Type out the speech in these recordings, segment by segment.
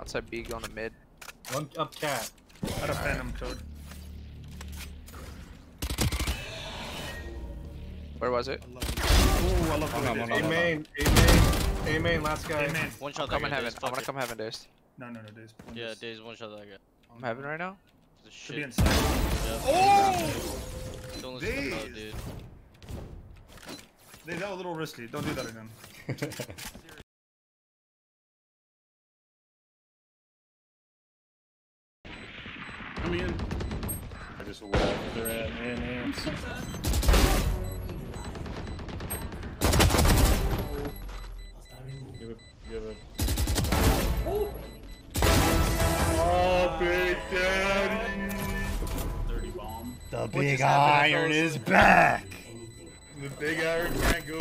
Outside B going to mid. One up cat. Out of Phantom code. Where was it? Ooh, I love the way on, it hold is. on, A main, A main, A main, last guy. Hey, man. One I'm shot that coming heaven. Dazed, I'm gonna come heaven, Dazed. No, no, no, days. One Yeah, days. Dazed one shot that guy. I'm heaven right now. The Should be shit. inside. Oh! Don't listen to Dazed. that, dude. Dazed, that was a little risky. Don't do that again. In. I just walked their at man hands. Give it, give it. Oh, Big Daddy! Dirty bomb. The big iron is back. The big iron to Jimmy's,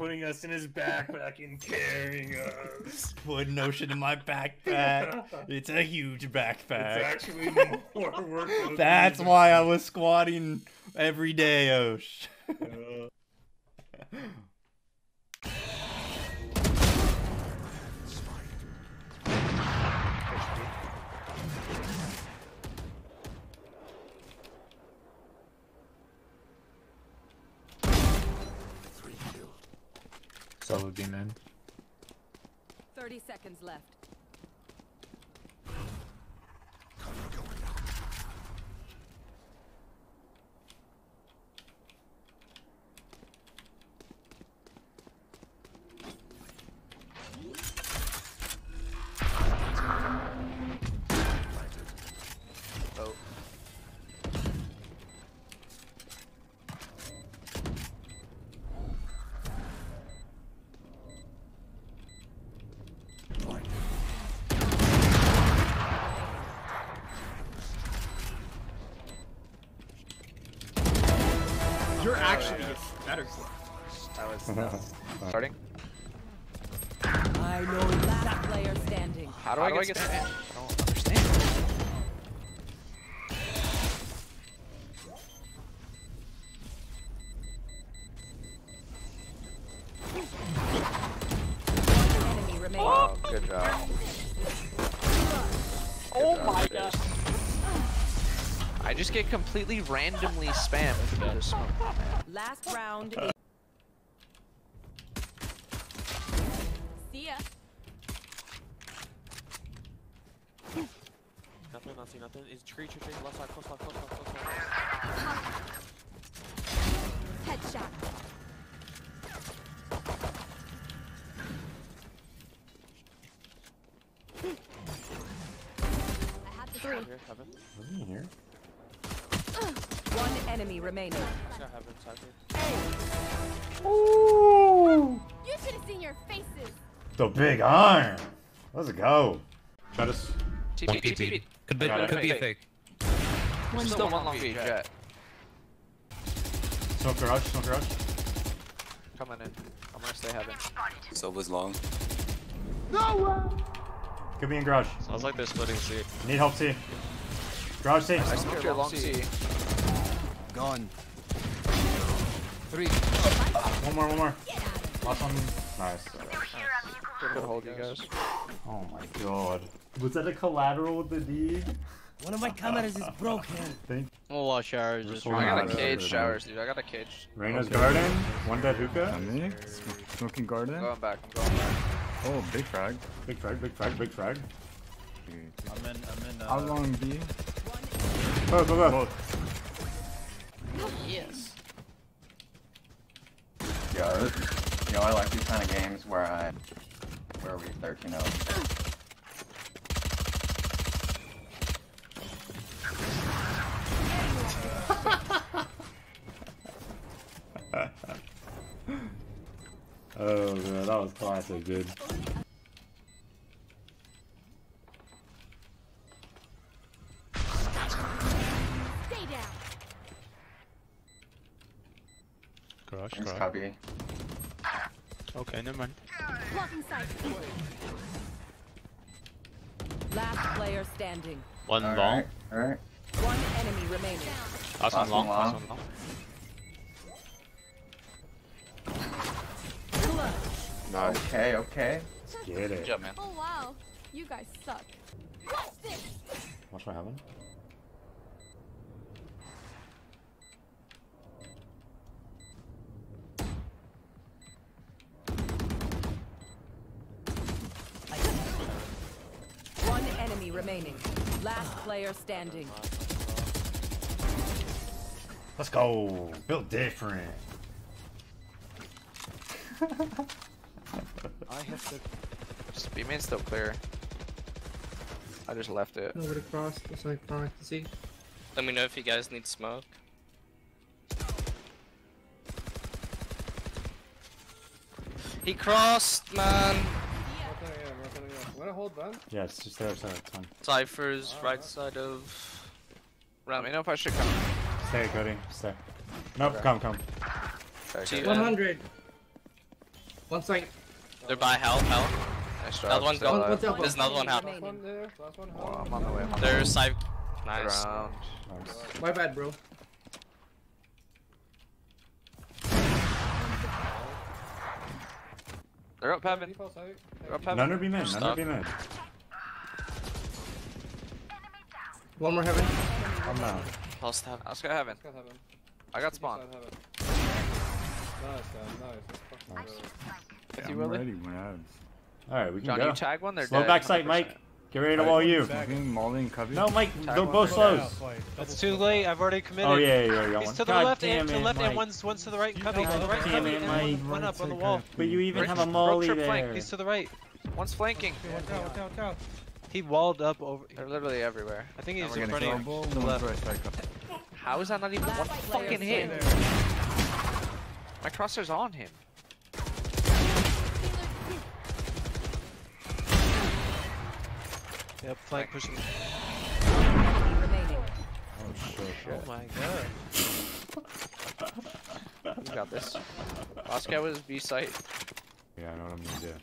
putting us in his backpack and carrying us. Putting ocean in my backpack. It's a huge It's backpack. actually more work. That's why I was squatting every day, Osh. Uh, Solo B man. 30 seconds left. Uh-huh. Uh-huh. starting. I know last player standing. How do I get spam? I don't understand. Enemy remaining. Oh, good job. Oh job, my Dazed. god. I just get completely randomly spammed through the smoke. Last round. Just got heaven, side here. You should have seen your faces. The big iron. Let's go. Try to. TP, TP, TP. Could be, Got it. could be a fake. Still one long B, jet. Smoke garage, smoke garage. Coming in. I'm gonna stay heaven. Sova's long. No! Could be in garage. Sounds like they're splitting C. Need help C. Garage C. I smoked your long C. Gone. One more, one more. Last one. Nice. Good hold, you guys. Oh my god. Was that a collateral with the D? One of my cameras is broken. Thank We'll watch showers. Just holding I got a cage showers, dude. I got a cage. Reyna's garden. One dead hookah. me? Smoking garden? I'm going back. I'm going back. Oh, big frag. Big frag, big frag, big frag. I'm in, I'm in, uh... How long B? Go, go, go. Yo, this, yo, I like these kind of games where I, where are we 13 0. Oh man, that was classic, dude. Garage, Thanks, garage. copy. Okay, never mind. Blocking sight. Last player standing. One long. Alright, alright. One enemy remaining. Last one Last long. one Last long. one long. Nice. Okay, okay. Get it. Good job, man. Oh wow. You guys suck. Watch this! Watch what happened. One enemy remaining. Last player standing. Let's go. Built different. I have to. Just B main's still clear. I just left it. Nobody crossed. That's like I like to see. Let me know if you guys need smoke. He crossed, man. Wanna hold down? Yeah, it's just there. So it's fine. Cypher's right side of. Let me know if I should come. Stay, Cody. Stay. Nope. Come, come. Okay, 100. One side. They're by hell, hell. Nice job. Another one's Still gone. One, alive. There's another one half. Remaining. One there. Last one. Oh, I'm on the way. I'm on the They're way. side. Nice. Around. Nice. My bad, bro. They're up heaven. They're up heaven. None are be mid. None are Stuck. be mid. One more heaven. I'm out. Lost heaven. Let's go heaven. I got spawn. Nice. With you, Willie? All right, we can John, go. you tag one. They're Slow dead. back sight, 100%. Mike. Get ready to wall you. No, Mike. Tag Go both slows. That's too late. I've already committed. Oh yeah, yeah, yeah. He's one. to the God left and to the it, left and one's one's to the right. Cubby to the right. Damn Cubby it, and Mike. one, one up on the wall. But you even Road have a trip molly flank. there. He's to the right. One's flanking. He walled up over. They're literally everywhere. I think he's in gonna front of you. To the left. How is that not even one fucking hit? My crosshair's on him. Yep, flank pushing. Oh, Enemy remaining. Oh my god. You got this. Last guy was B site. Yeah, I know what I'm gonna do.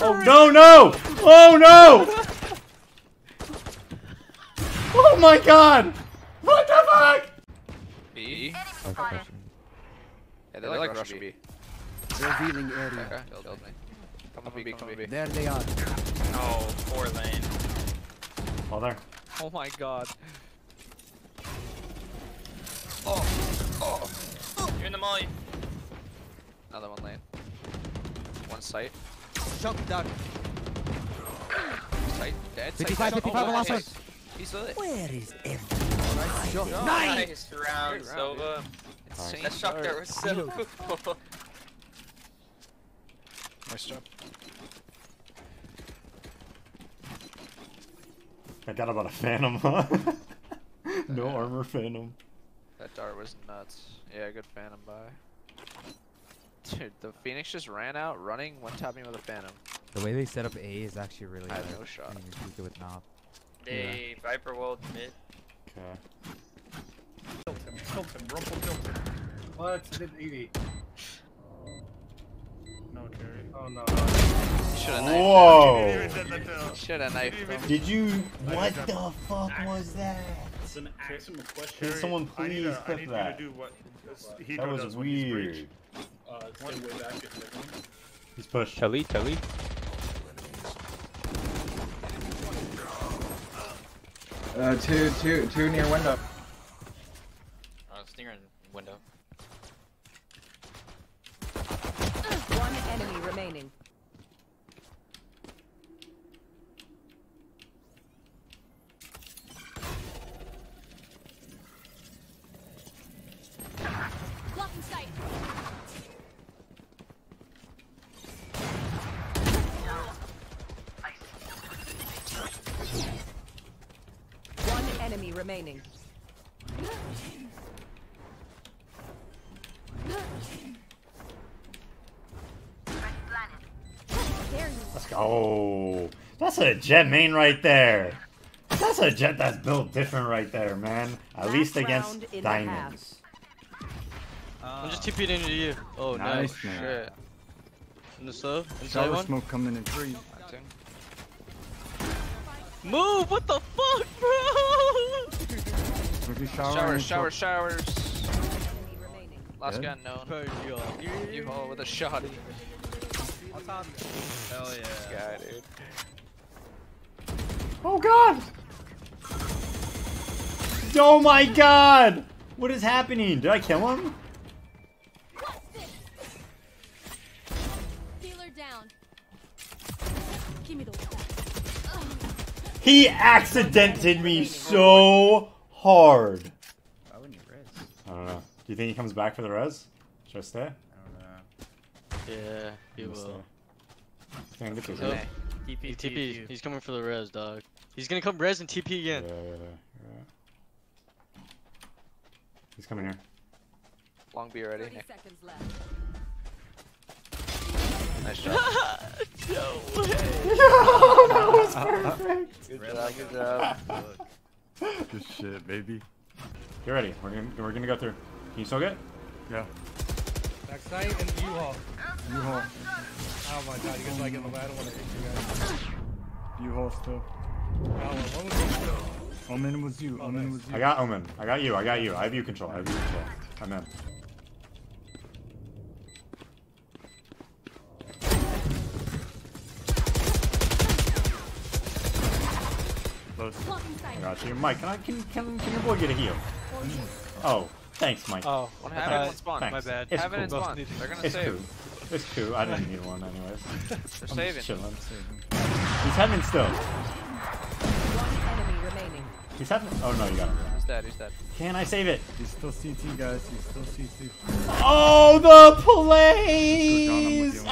Oh no no! Oh no! Oh my god! What the fuck? B. Yeah, they like, Russian B. Revealing area. Okay, killed me. Come on B, come on B. There they are. Oh, four lane. Oh there. Oh my god. Oh, oh. You're in the molly. Another one lane. One site. Shock dart. Site dead. 55, site dead. 55 oh, last nice. He's lit. Where is everyone? Shot. Nice round, Great round, Sova. Insane That shock there was so cool. Nice job. I got about a phantom, huh? no armor phantom. That dart was nuts. Yeah, good phantom buy. Dude, the Phoenix just ran out running, one tapped me with a phantom. The way they set up A is actually really I have good. no shot. And you peek it with knob. They Viper walled mid. Okay. Tilton, Tilton, Rumple Tilton. What? Did 80. No carry. Oh no. Should have knifed Whoa! Should have knifed him. Did you? What the fuck was that? Listen, ask question. Can someone please to- clip that? you to do what That was does when he's weird. Uh, stay way back a second. He's pushed. Telly, Telly. Uh, two, two, two near window. Oh, stinger in window. One enemy remaining. Blocking sight. One enemy remaining. Let's go. That's a jet main right there. That's a jet that's built different right there, man. At Last least against in the diamonds. Ah. I'm just TP'd into you. Oh Nice, no. man. Shit. In the slow. Inside one. smoke coming in three. Move! What the fuck, bro? Showers, showers, showers. enemy remaining. Last guy unknown. You haul with a shotty. Hell This yeah. guy, dude. Oh god! Oh my god! What is happening? Did I kill him? Healer down. Give me the He accidented me so hard. Why wouldn't you res? I don't know. Do you think he comes back for the res? Should I stay? I don't know. Yeah, he will. stay. Can I get to So. TP, he TP. TP. He's coming for the res, dog. He's gonna come res and TP again. yeah, yeah, yeah. He's coming here. Long B already. 30 Nick. seconds left. Nice job. that was perfect. good job. Good job. Good shit, baby. Get ready. We're gonna we're gonna go through. Can you soak it? Yeah. Backside and U-Haul. U-Haul. Oh my god, you guys like it in the way. I don't want to hit you guys. U-Haul still. Oh, one was you. Omen was you. Oh, Omen nice. was you. I got Omen. I got you. I got you. I have you control. I have you control. I'm in. Blocking sight. I got you. Mike, can I can can, can your boy get a heal? Oh, thanks, Mike. Oh, One Thanks. heaven, one spawn. Thanks. my bad. It's Heaven and cool. spawn. They're gonna It's save. cool. It's cool. I didn't need one anyways. They're I'm saving. just chilling. He's heaven still. One enemy remaining. He's heaven. Oh no, you got him. He's dead. He's dead. Can I save it? He's still CT, guys. He's still CT. Oh, the Go down, plays!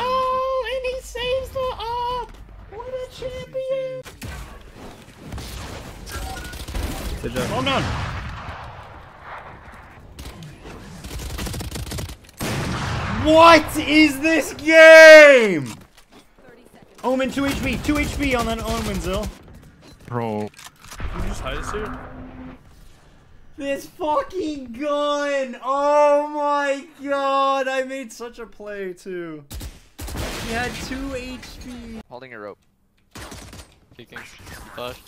Good job. Oh no! What is this game? 30 seconds. Omen 2 HP, 2 HP on that Omen Zill. Bro. Can you just hide us here? This fucking gun! Oh my god! I made such a play too. He had 2 HP. Holding a rope. Peeking. Flash.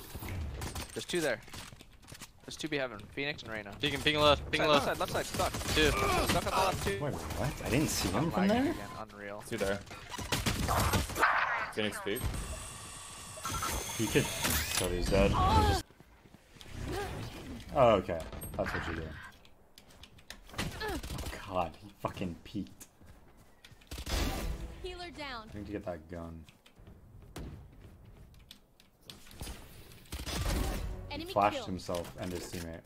There's two there. There's two be heaven. Phoenix and Reyna. Peeking, peeking left, peeking Left left. side, left side, stuck. Two. Stuck on the left, two. Wait, what? I didn't see him from there? Again. Unreal. Two there. Phoenix peak. He could. So he's dead. Oh, okay. That's what you do. Oh god, he fucking peeked. Healer down. I need to get that gun. Flashed kill. himself and his teammate.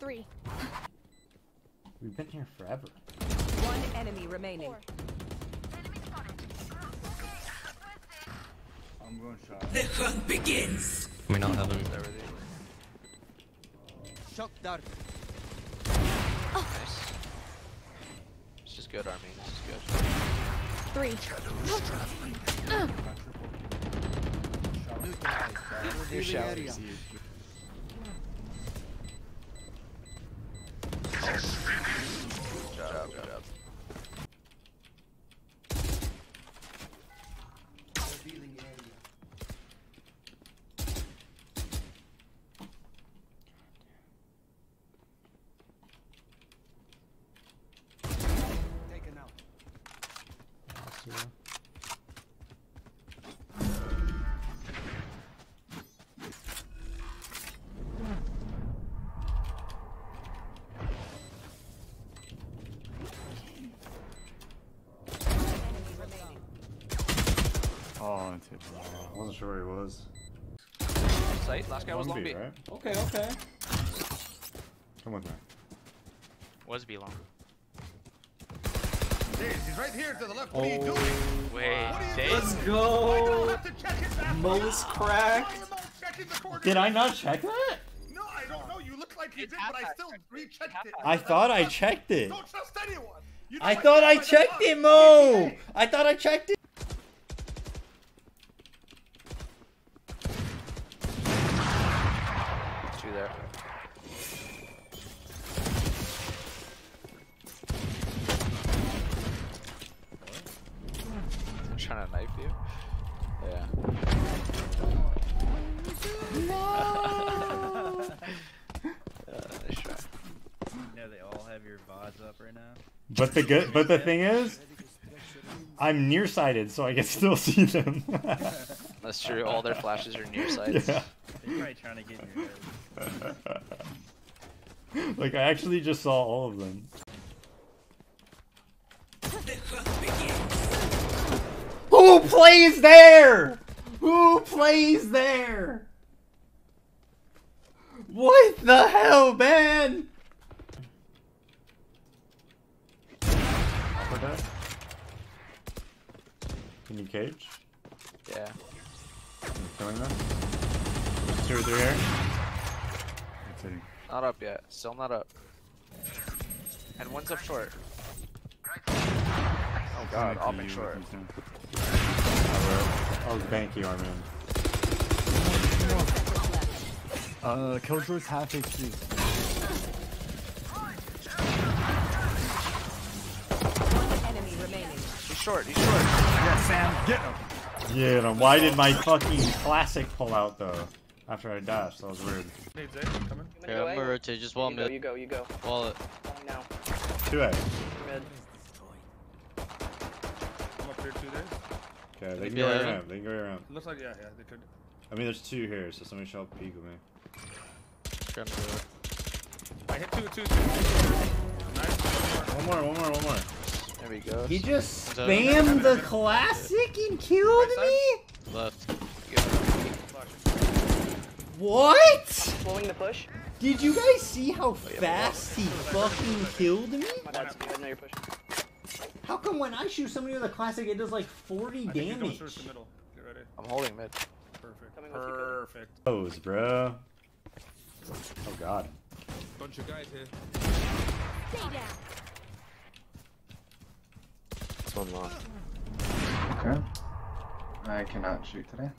Three. We've been here forever. One enemy remaining. Four. I'm going shot. We not have him. There with. Shock dart. Oh. Nice. It's just good, Armin. This is good. Three. Your shower. Oh, it's hit. I wasn't sure where he was. Sight. Last guy was long B. right? Okay, okay. Come with me. Was be long. He's right here to the left. Oh, Wait, let's go. Most cracked. Did I not check that? No, I don't know. You look like you did, but I still rechecked it. I thought I checked it. Don't trust anyone. You know I what thought said I by the checked book. it, Mo! I thought I checked it. Two there. They're trying to knife you? Yeah. Uh, nice try. You know they all have your VODs up right now. But the good, but the thing is, I'm nearsighted, so I can still see them. That's true. All their flashes are nearsighted. Yeah. They're probably trying to get in your head. like I actually just saw all of them. Plays there? Who plays there? What the hell, man? Upper deck? Can you cage? Yeah. You killing them? There's two or three here. Let's. Not up yet. Still not up. And one's up short. Oh god, I'll make sure. Looking soon. Oh, Banky Armin. Uh, Killjoy's half HP. Enemy remaining. He's short, he's short. Yeah, Sam, get him. Yeah, then why did my fucking classic pull out though? After I dashed, that was weird. Hey, Zay, coming. Okay, I'm gonna rotate. Just wall You go, mid. you go, you go. Wallet. Going now. 2A. Mid. I'm up here two days. Okay, they can go right around. They can go right around. Looks like, yeah, yeah, they could. I mean, there's two here, so somebody should help peek with me. Trying to. I hit two, two, two. Nice. One more, one more, one more. There we go. He just spammed the classic and killed me? Left. What? Blowing the push. Did you guys see how oh, fast he fucking killed me? How come when I shoot somebody with a classic, it does like 40 I think he's going damage? the middle. Get ready. I'm holding mid. Perfect. Coming Perfect. Pose, bro. Oh god. Bunch of guys here. Stay down. This one lost. Okay. I cannot shoot today.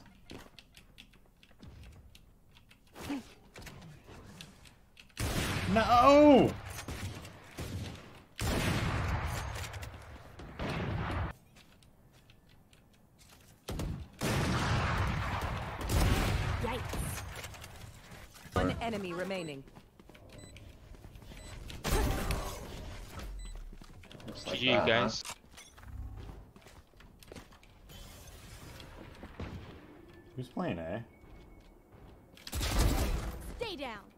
No! Yikes. One enemy remaining. Just like GG, that, guys. Who's playing, eh? Stay down.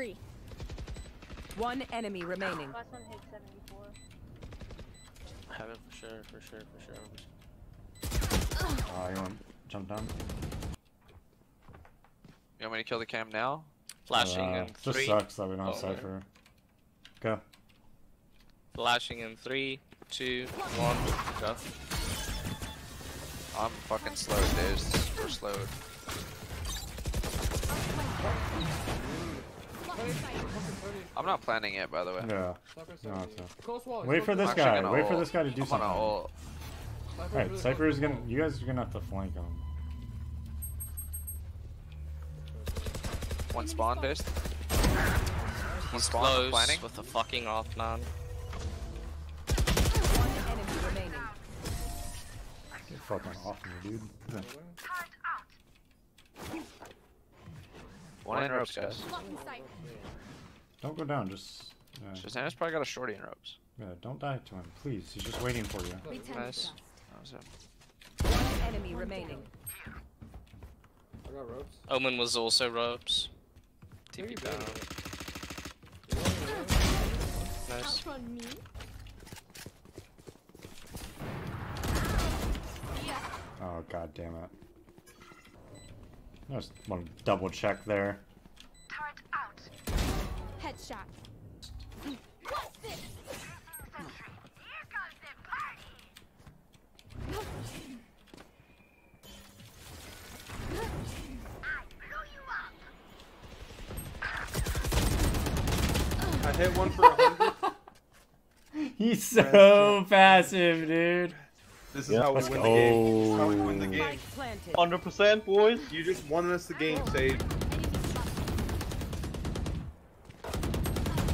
Three. One enemy remaining. Last one hit 74. Heaven for sure, for sure, for sure. Oh, you want to jump down? You want me to kill the cam now? Flashing Uh, in Just sucks that we don't have Oh. Cypher. Go. Flashing in three, two, one. Go. I'm fucking slowed, dude. We're slowed. Blocking sight. I'm not planning it, by the way. Yeah. No, it's not. Close wall. Wait for this guy. Wait for this guy to do I'm something. Alright, Cypher is gonna. You guys are gonna have to flank him. One spawn based. One spawn. I'm Close planning. with a fucking off man. One enemy. Get fucking off me, dude. One in ropes, guys. Blocking sight. Don't go down. Just. Uh, yeah, Shazana's probably got a shorty in ropes. yeah, don't die to him, please. He's just waiting for you. Nice. That was him. One enemy remaining. I got ropes. Omen was also ropes. TP Pretty down. Nice. Outrun me. Oh god damn it. I just want to double check there. Turret out. Headshot. What's this? I hit one for a hundred. He's so passive, dude. This is how we Let's win the game. This is how we win the game. 100% boys. You just won us the game, Sage.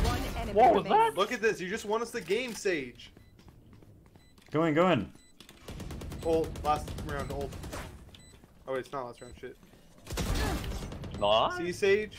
One enemy enemy What was that? Look at this. You just won us the game Sage. Go in, go in. Ult. Last round. Ult. Oh wait, it's not last round. Shit. Nah. See Sage.